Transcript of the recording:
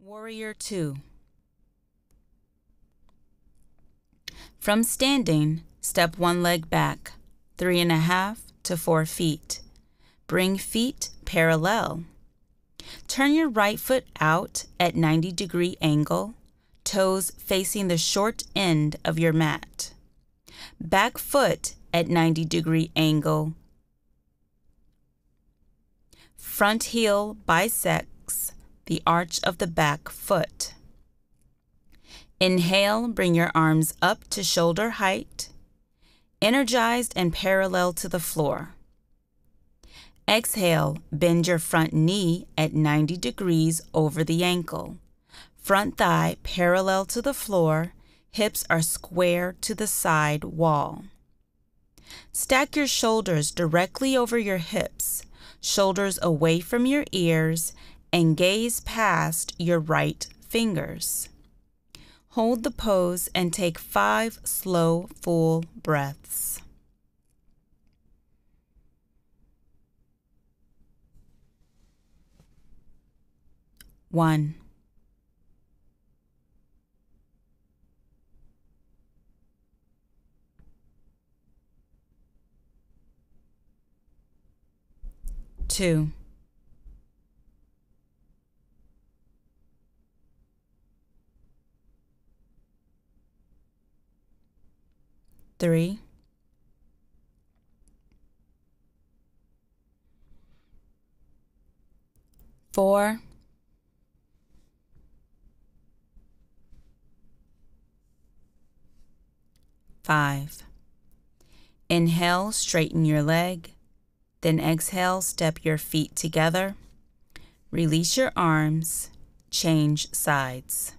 Warrior Two. From standing, step one leg back, three and a half to four feet. Bring feet parallel. Turn your right foot out at 90 degree angle, toes facing the short end of your mat. Back foot at 90 degree angle. Front heel bisects the arch of the back foot. Inhale, bring your arms up to shoulder height, energized and parallel to the floor. Exhale, bend your front knee at 90 degrees over the ankle. Front thigh parallel to the floor, hips are square to the side wall. Stack your shoulders directly over your hips, shoulders away from your ears, and gaze past your right fingers. Hold the pose and take five slow, full breaths. One. Two. Three. Four. Five. Inhale, straighten your leg. Then exhale, step your feet together. Release your arms. Change sides.